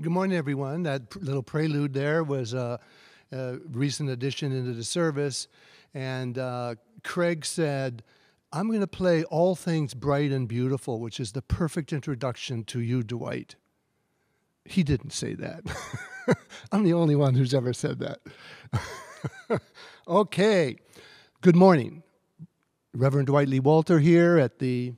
Good morning, everyone. That little prelude there was a, a recent addition into the service. And uh, Craig said, I'm going to play All Things Bright and Beautiful, which is the perfect introduction to you, Dwight. He didn't say that. I'm the only one who's ever said that. okay. Good morning. Reverend Dwight Lee Walter here at the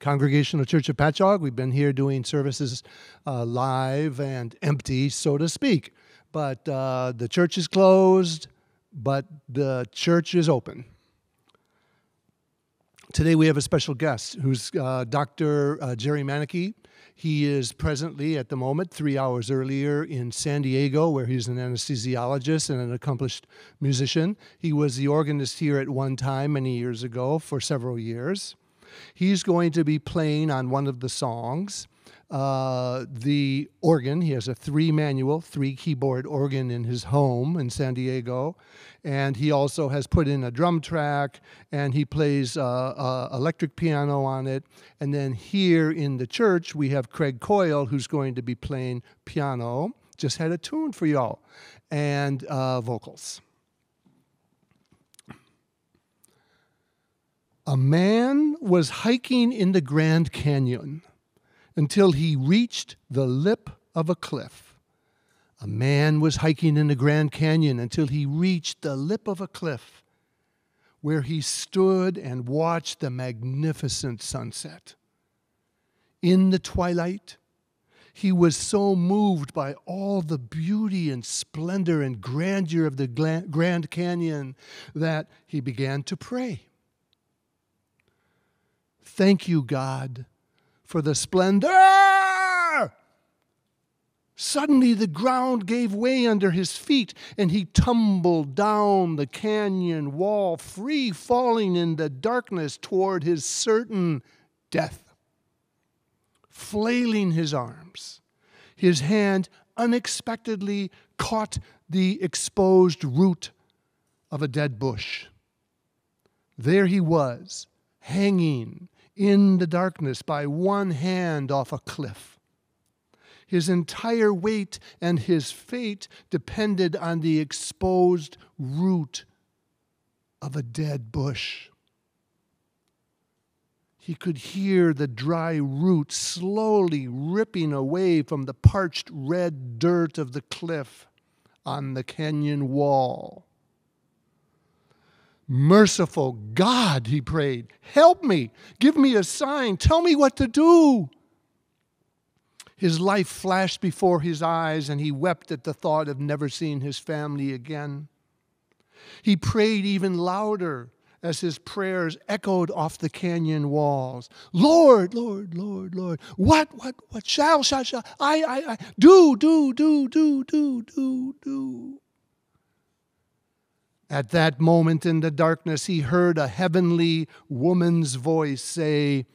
Congregational Church of Patchogue. We've been here doing services uh, live and empty, so to speak. But uh, the church is closed, but the church is open. Today we have a special guest who's uh, Dr. Uh, Jerry Manicky. He is presently, at the moment, three hours earlier in San Diego, where he's an anesthesiologist and an accomplished musician. He was the organist here at one time many years ago for several years. He's going to be playing on one of the songs. Uh, the organ, he has a three manual, three keyboard organ in his home in San Diego. And he also has put in a drum track and he plays uh, uh, electric piano on it. And then here in the church, we have Craig Coyle who's going to be playing piano. Just had a tune for y'all and uh, vocals. A man was hiking in the Grand Canyon until he reached the lip of a cliff. A man was hiking in the Grand Canyon until he reached the lip of a cliff where he stood and watched the magnificent sunset. In the twilight, he was so moved by all the beauty and splendor and grandeur of the Grand Canyon that he began to pray. Thank you, God, for the splendor. Suddenly the ground gave way under his feet, and he tumbled down the canyon wall, free falling in the darkness toward his certain death. Flailing his arms, his hand unexpectedly caught the exposed root of a dead bush. There he was, hanging in the darkness by one hand off a cliff. His entire weight and his fate depended on the exposed root of a dead bush. He could hear the dry root slowly ripping away from the parched red dirt of the cliff on the canyon wall. Merciful God, he prayed, help me, give me a sign, tell me what to do. His life flashed before his eyes, and he wept at the thought of never seeing his family again. He prayed even louder as his prayers echoed off the canyon walls. Lord, Lord, Lord, Lord, what, what, what shall, shall, shall, I, I, I, do, do, do, do, do, do, do. At that moment in the darkness, he heard a heavenly woman's voice say,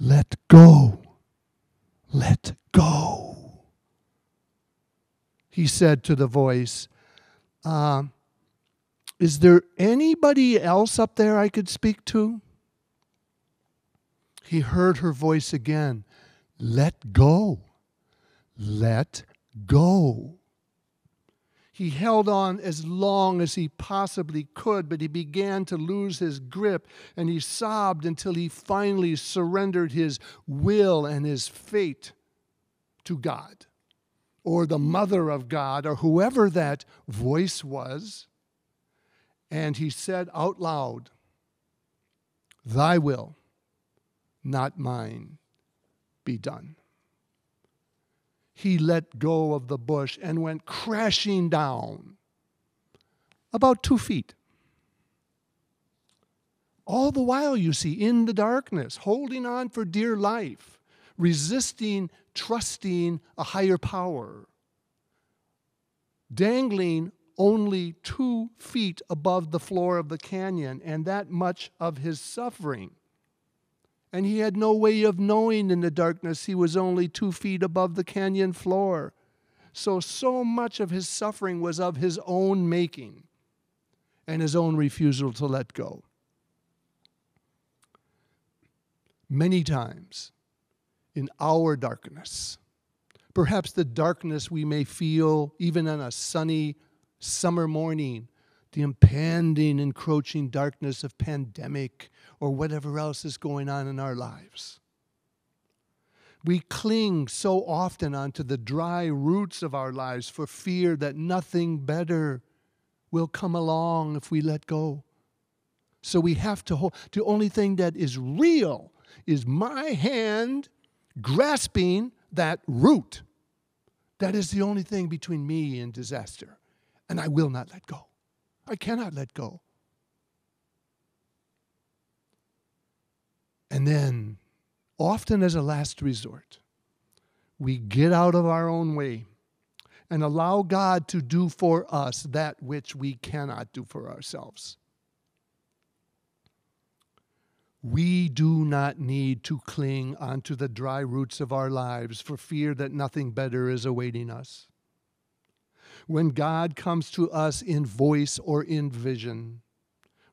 Let go, let go. He said to the voice, uh, Is there anybody else up there I could speak to? He heard her voice again, Let go, let go. He held on as long as he possibly could, but he began to lose his grip and he sobbed until he finally surrendered his will and his fate to God or the mother of God or whoever that voice was. And he said out loud, Thy will, not mine, be done he let go of the bush and went crashing down about two feet. All the while, you see, in the darkness, holding on for dear life, resisting, trusting a higher power, dangling only two feet above the floor of the canyon, and that much of his suffering and he had no way of knowing in the darkness he was only two feet above the canyon floor. So, so much of his suffering was of his own making and his own refusal to let go. Many times in our darkness, Perhaps the darkness we may feel even on a sunny summer morning, the impending, encroaching darkness of pandemic or whatever else is going on in our lives. We cling so often onto the dry roots of our lives for fear that nothing better will come along if we let go. So we have to hold. The only thing that is real is my hand grasping that root. That is the only thing between me and disaster. And I will not let go. I cannot let go. And then, often as a last resort, we get out of our own way and allow God to do for us that which we cannot do for ourselves. We do not need to cling onto the dry roots of our lives for fear that nothing better is awaiting us. When God comes to us in voice or in vision,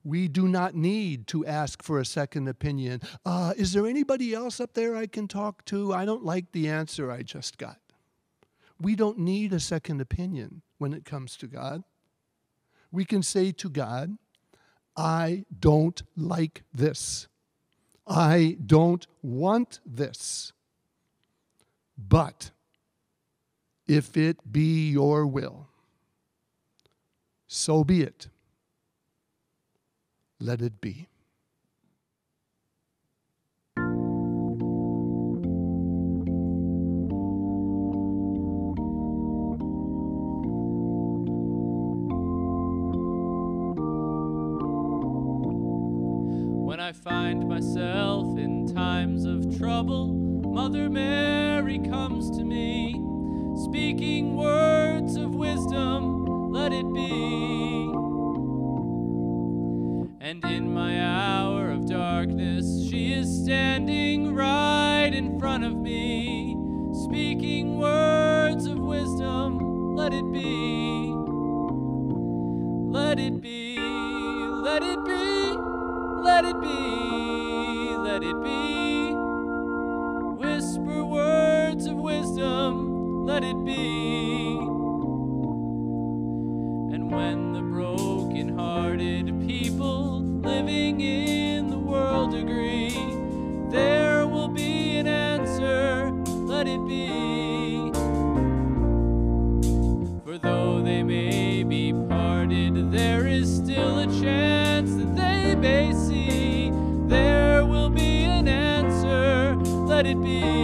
we do not need to ask for a second opinion. Uh, is there anybody else up there I can talk to? I don't like the answer I just got. We don't need a second opinion when it comes to God. We can say to God, I don't like this. I don't want this. But if it be your will, so be it let it be. When I find myself in times of trouble, Mother Mary comes to me, speaking words of wisdom, let it be. may see, there will be an answer. Let it be.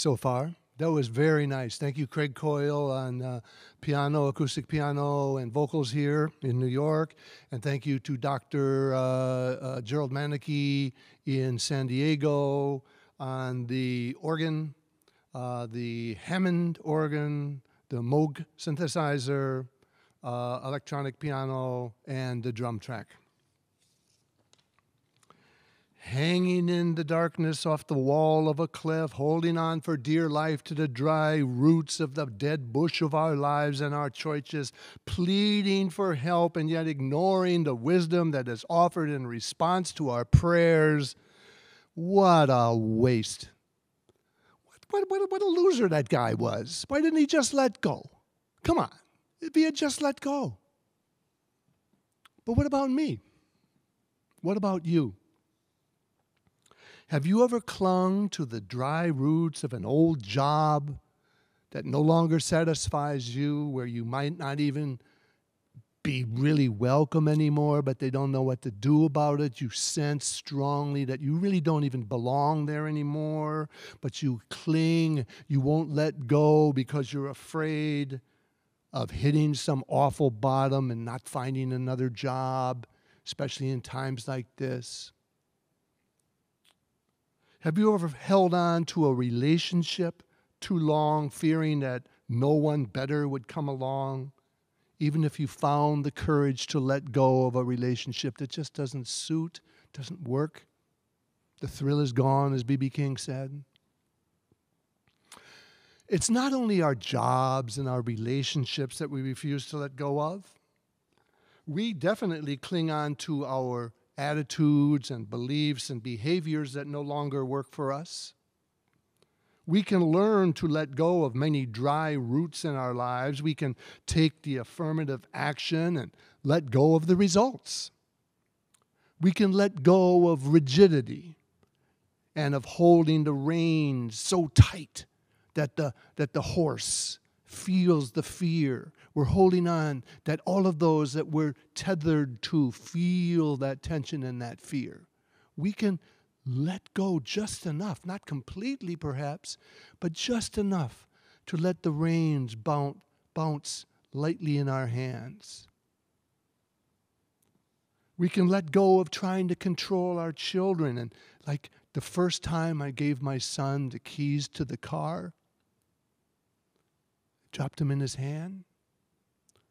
So far. That was very nice. Thank you, Craig Coyle, on uh, piano, acoustic piano, and vocals here in New York. And thank you to Dr. Uh, uh, Gerald Manicky in San Diego on the organ, uh, the Hammond organ, the Moog synthesizer, uh, electronic piano, and the drum track hanging in the darkness off the wall of a cliff, holding on for dear life to the dry roots of the dead bush of our lives and our choices, pleading for help and yet ignoring the wisdom that is offered in response to our prayers. What a waste. What, what, what a loser that guy was. Why didn't he just let go? Come on, if he had just let go. But what about me? What about you? Have you ever clung to the dry roots of an old job that no longer satisfies you, where you might not even be really welcome anymore, but they don't know what to do about it? You sense strongly that you really don't even belong there anymore, but you cling, you won't let go because you're afraid of hitting some awful bottom and not finding another job, especially in times like this. Have you ever held on to a relationship too long, fearing that no one better would come along? Even if you found the courage to let go of a relationship that just doesn't suit, doesn't work, the thrill is gone, as B.B. King said. It's not only our jobs and our relationships that we refuse to let go of. We definitely cling on to our attitudes and beliefs and behaviors that no longer work for us. We can learn to let go of many dry roots in our lives. We can take the affirmative action and let go of the results. We can let go of rigidity and of holding the reins so tight that the, that the horse feels the fear. We're holding on that all of those that we're tethered to feel that tension and that fear. We can let go just enough, not completely perhaps, but just enough to let the reins bounce bounce lightly in our hands. We can let go of trying to control our children. And like the first time I gave my son the keys to the car, dropped them in his hand.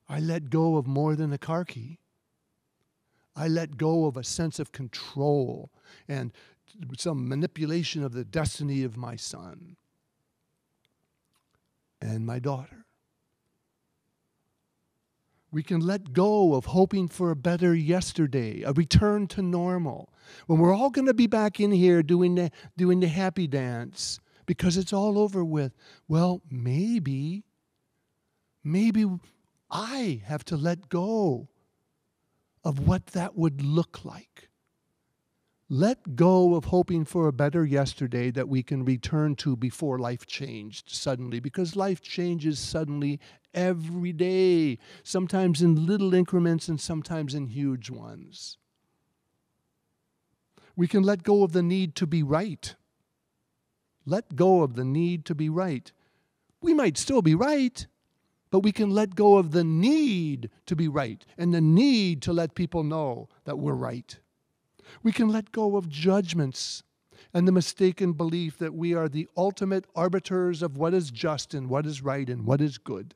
I let go of more than a car key. I let go of a sense of control and some manipulation of the destiny of my son and my daughter. We can let go of hoping for a better yesterday, a return to normal, when we're all going to be back in here doing the, doing the happy dance because it's all over with. Well, maybe maybe I have to let go of what that would look like. Let go of hoping for a better yesterday that we can return to before life changed suddenly, because life changes suddenly every day, sometimes in little increments and sometimes in huge ones. We can let go of the need to be right. Let go of the need to be right. We might still be right but we can let go of the need to be right and the need to let people know that we're right. We can let go of judgments and the mistaken belief that we are the ultimate arbiters of what is just and what is right and what is good.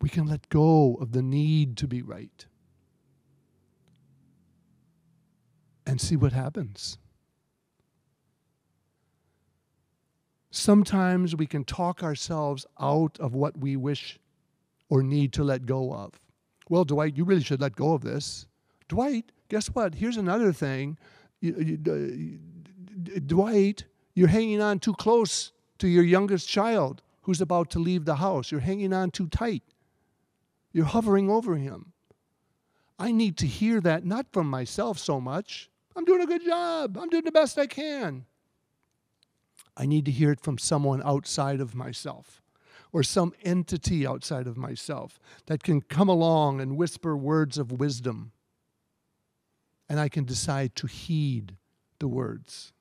We can let go of the need to be right and see what happens. Sometimes we can talk ourselves out of what we wish or need to let go of. Well, Dwight, you really should let go of this. Dwight, guess what? Here's another thing. Uh, Dwight, you're hanging on too close to your youngest child who's about to leave the house. You're hanging on too tight. You're hovering over him. I need to hear that not from myself so much. I'm doing a good job. I'm doing the best I can. I need to hear it from someone outside of myself or some entity outside of myself that can come along and whisper words of wisdom. And I can decide to heed the words.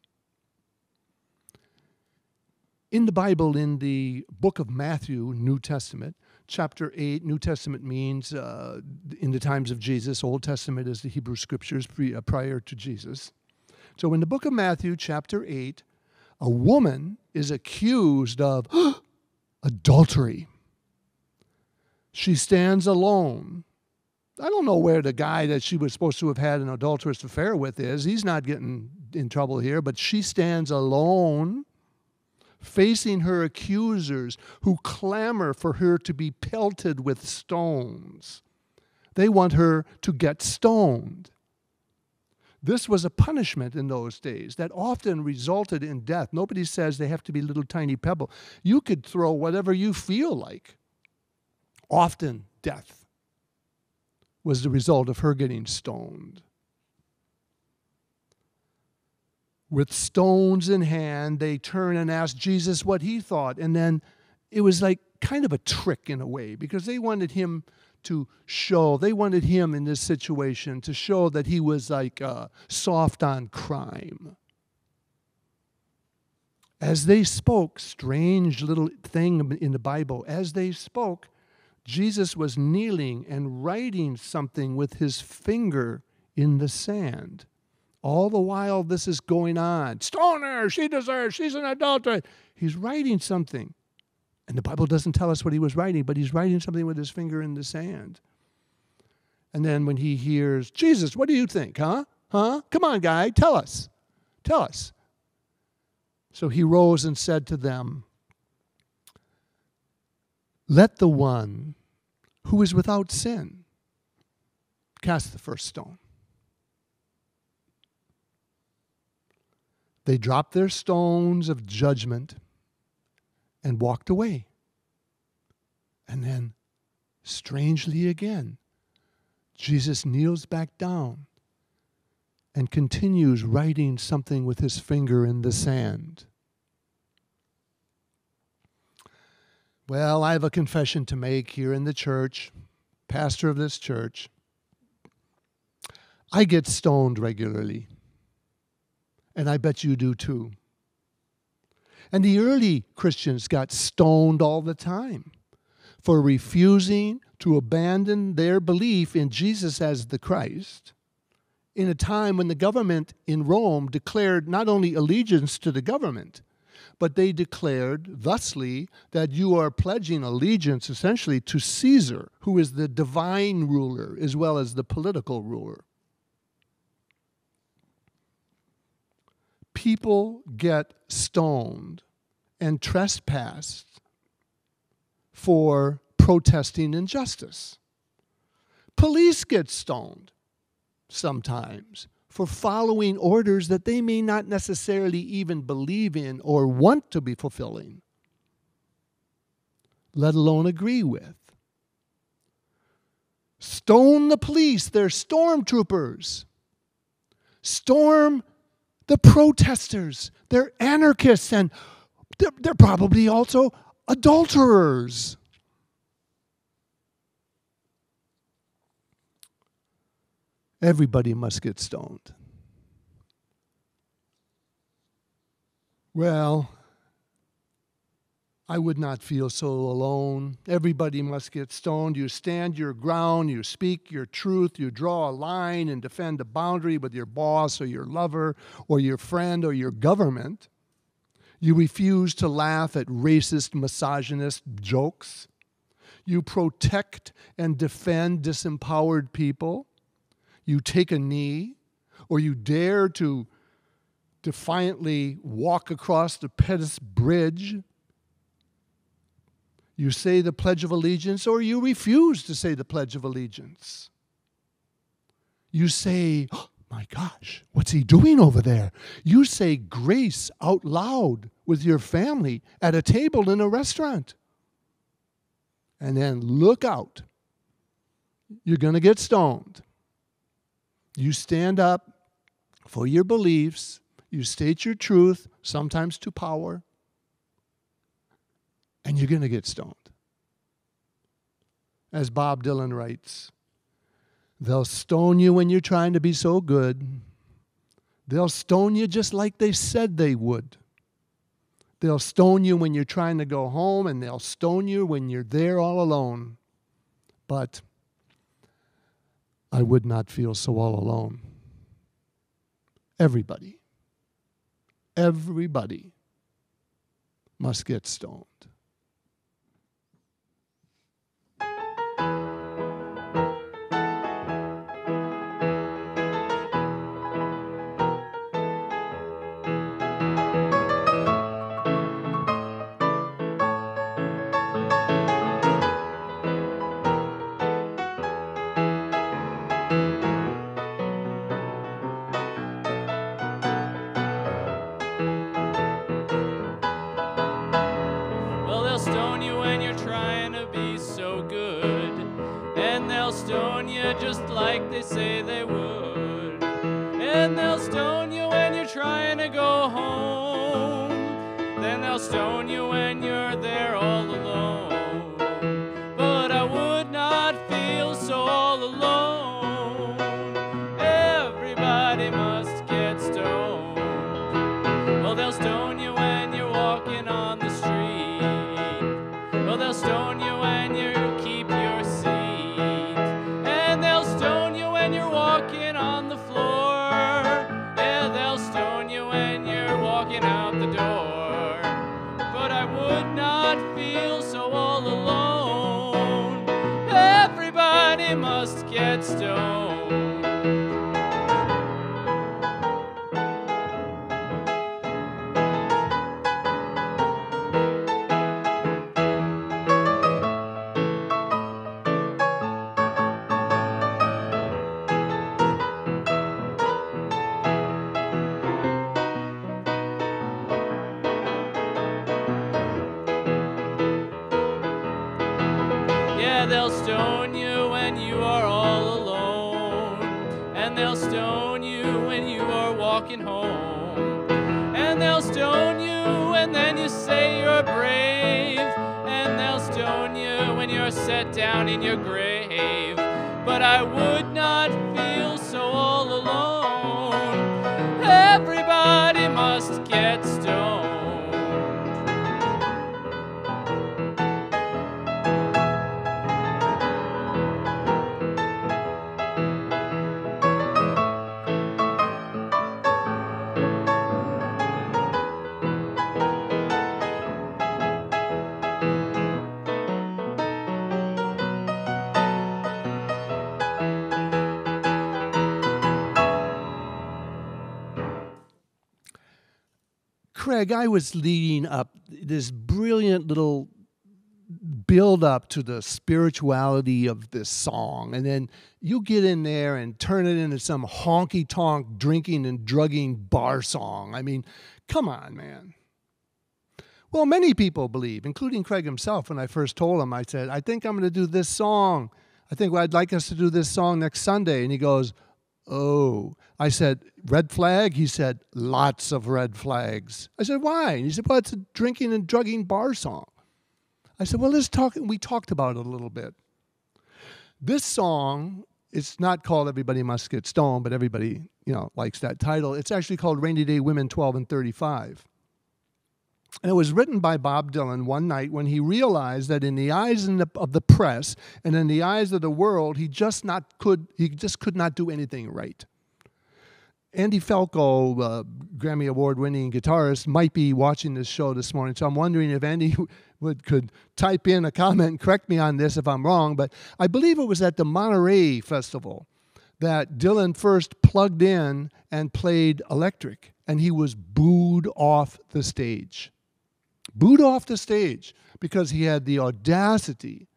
In the Bible, in the book of Matthew, New Testament, chapter 8, New Testament means uh, in the times of Jesus, Old Testament is the Hebrew scriptures uh, prior to Jesus. So in the book of Matthew, chapter 8, a woman is accused of adultery. She stands alone. I don't know where the guy that she was supposed to have had an adulterous affair with is. He's not getting in trouble here, but she stands alone facing her accusers who clamor for her to be pelted with stones. They want her to get stoned. This was a punishment in those days that often resulted in death. Nobody says they have to be little tiny pebble. You could throw whatever you feel like. Often death was the result of her getting stoned. with stones in hand, they turn and ask Jesus what he thought. And then it was like kind of a trick in a way because they wanted him to show, they wanted him in this situation to show that he was like uh, soft on crime. As they spoke, strange little thing in the Bible, as they spoke, Jesus was kneeling and writing something with his finger in the sand. All the while this is going on. Stone her, she deserves, she's an adulterer. He's writing something. And the Bible doesn't tell us what he was writing, but he's writing something with his finger in the sand. And then when he hears, Jesus, what do you think, huh? Huh? Come on, guy, tell us. Tell us. So he rose and said to them, Let the one who is without sin cast the first stone. They dropped their stones of judgment and walked away. And then, strangely again, Jesus kneels back down and continues writing something with his finger in the sand. Well, I have a confession to make here in the church, pastor of this church. I get stoned regularly and I bet you do too. And the early Christians got stoned all the time for refusing to abandon their belief in Jesus as the Christ in a time when the government in Rome declared not only allegiance to the government, but they declared thusly that you are pledging allegiance essentially to Caesar, who is the divine ruler as well as the political ruler. People get stoned and trespassed for protesting injustice. Police get stoned sometimes for following orders that they may not necessarily even believe in or want to be fulfilling, let alone agree with. Stone the police, they're stormtroopers. Storm the protesters. They're anarchists and they're, they're probably also adulterers. Everybody must get stoned. Well, I would not feel so alone. Everybody must get stoned. You stand your ground, you speak your truth, you draw a line and defend a boundary with your boss or your lover or your friend or your government. You refuse to laugh at racist, misogynist jokes. You protect and defend disempowered people. You take a knee or you dare to defiantly walk across the Pettus Bridge you say the Pledge of Allegiance or you refuse to say the Pledge of Allegiance. You say, oh, my gosh, what's he doing over there? You say grace out loud with your family at a table in a restaurant. And then look out. You're going to get stoned. You stand up for your beliefs, you state your truth, sometimes to power, and you're going to get stoned. As Bob Dylan writes, they'll stone you when you're trying to be so good. They'll stone you just like they said they would. They'll stone you when you're trying to go home, and they'll stone you when you're there all alone. But I would not feel so all alone. Everybody, everybody must get stoned. Craig, I was leading up this brilliant little build up to the spirituality of this song. And then you get in there and turn it into some honky tonk drinking and drugging bar song. I mean, come on, man. Well, many people believe, including Craig himself, when I first told him, I said, I think I'm going to do this song. I think I'd like us to do this song next Sunday. And he goes, Oh. I said, Red flag? He said, Lots of red flags. I said, Why? And he said, Well, it's a drinking and drugging bar song. I said, Well, let's talk. And we talked about it a little bit. This song, it's not called Everybody Must Get Stoned, but everybody, you know, likes that title. It's actually called Rainy Day Women 12 and 35. And it was written by Bob Dylan one night when he realized that in the eyes of the press and in the eyes of the world, he just not could he just could not do anything right. Andy Falco, uh, Grammy Award-winning guitarist, might be watching this show this morning. So I'm wondering if Andy would could type in a comment and correct me on this if I'm wrong. But I believe it was at the Monterey Festival that Dylan first plugged in and played electric, and he was booed off the stage booed off the stage because he had the audacity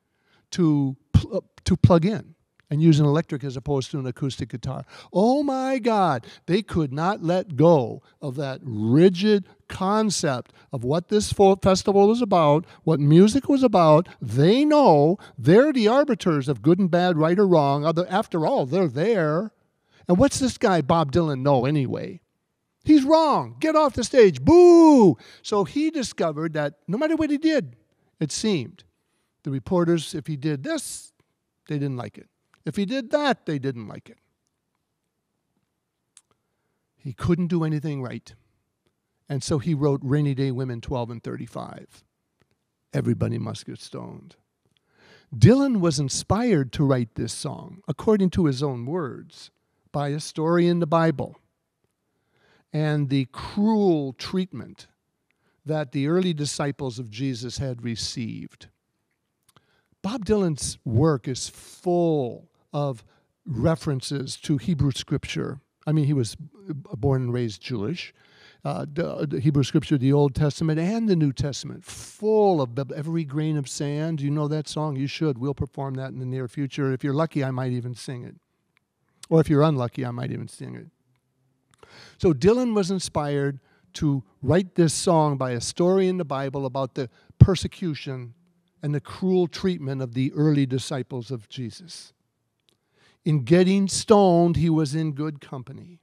to pl- to plug in and use an electric as opposed to an acoustic guitar. Oh my God, they could not let go of that rigid concept of what this festival was about, what music was about. They know they're the arbiters of good and bad, right or wrong. After all, they're there. And what's this guy Bob Dylan know anyway? He's wrong. Get off the stage. Boo! So he discovered that no matter what he did, it seemed, the reporters, if he did this, they didn't like it. If he did that, they didn't like it. He couldn't do anything right. And so he wrote Rainy Day Women 12 and 35. Everybody must get stoned. Dylan was inspired to write this song, according to his own words, by a story in the Bible and the cruel treatment that the early disciples of Jesus had received. Bob Dylan's work is full of references to Hebrew scripture. I mean, he was born and raised Jewish. Uh, the, the, Hebrew scripture, the Old Testament and the New Testament, full of every grain of sand. You know that song? You should. We'll perform that in the near future. If you're lucky, I might even sing it. Or if you're unlucky, I might even sing it. So Dylan was inspired to write this song by a story in the Bible about the persecution and the cruel treatment of the early disciples of Jesus. In getting stoned, he was in good company.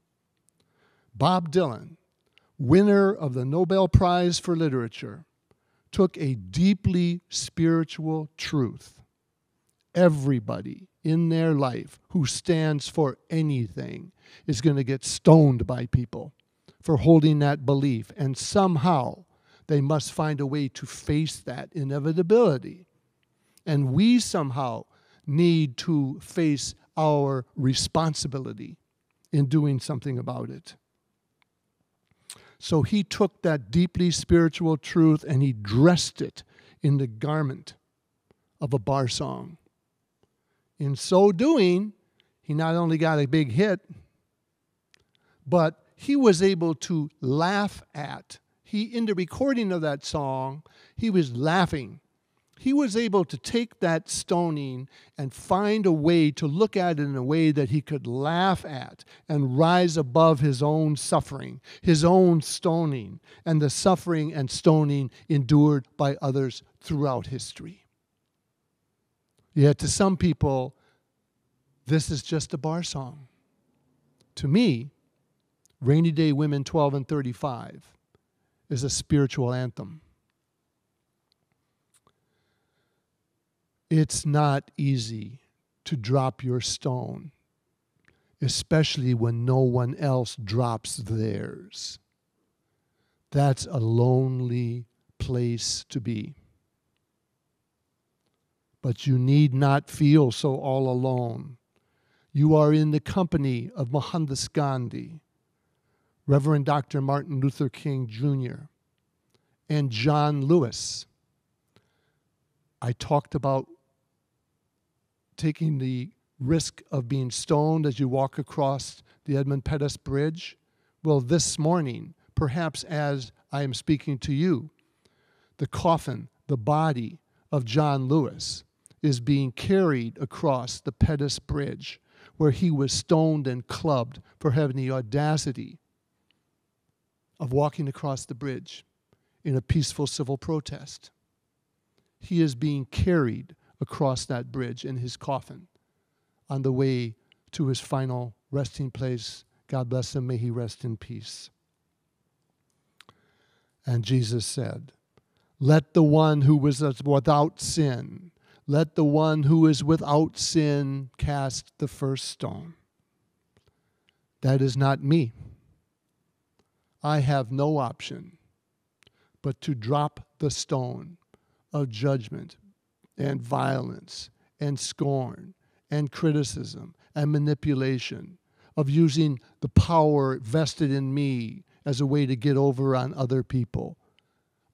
Bob Dylan, winner of the Nobel Prize for Literature, took a deeply spiritual truth. Everybody in their life who stands for anything is going to get stoned by people for holding that belief. And somehow they must find a way to face that inevitability. And we somehow need to face our responsibility in doing something about it. So he took that deeply spiritual truth and he dressed it in the garment of a bar song. In so doing, he not only got a big hit, but he was able to laugh at. He in the recording of that song, he was laughing. He was able to take that stoning and find a way to look at it in a way that he could laugh at and rise above his own suffering, his own stoning, and the suffering and stoning endured by others throughout history. Yet to some people, this is just a bar song. To me, Rainy Day Women 12 and 35 is a spiritual anthem. It's not easy to drop your stone, especially when no one else drops theirs. That's a lonely place to be. But you need not feel so all alone. You are in the company of Mohandas Gandhi, Reverend Dr. Martin Luther King Jr., and John Lewis. I talked about taking the risk of being stoned as you walk across the Edmund Pettus Bridge. Well, this morning, perhaps as I am speaking to you, the coffin, the body of John Lewis is being carried across the Pettus Bridge, where he was stoned and clubbed for having the audacity of walking across the bridge in a peaceful civil protest. He is being carried across that bridge in his coffin on the way to his final resting place. God bless him. May he rest in peace. And Jesus said, Let the one who was without sin, let the one who is without sin cast the first stone. That is not me. I have no option but to drop the stone of judgment and violence and scorn and criticism and manipulation, of using the power vested in me as a way to get over on other people.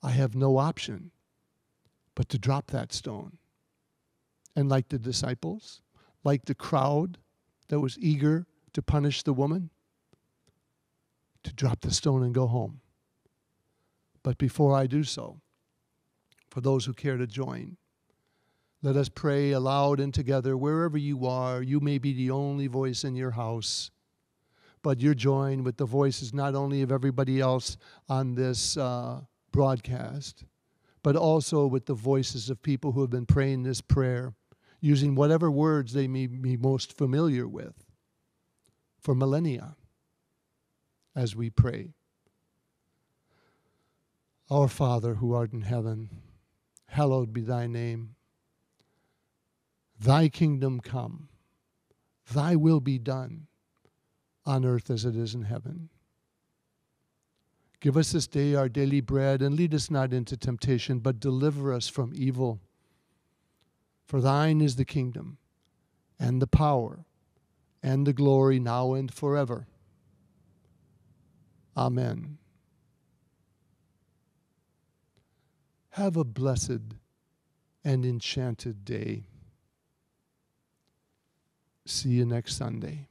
I have no option but to drop that stone. And like the disciples, like the crowd that was eager to punish the woman, to drop the stone and go home. But before I do so, for those who care to join, let us pray aloud and together wherever you are. You may be the only voice in your house, but you're joined with the voices not only of everybody else on this uh, broadcast, but also with the voices of people who have been praying this prayer using whatever words they may be most familiar with for millennia as we pray. Our Father who art in heaven, hallowed be thy name. Thy kingdom come, thy will be done on earth as it is in heaven. Give us this day our daily bread, and lead us not into temptation, but deliver us from evil. For thine is the kingdom, and the power, and the glory, now and forever. Amen. Have a blessed and enchanted day. See you next Sunday.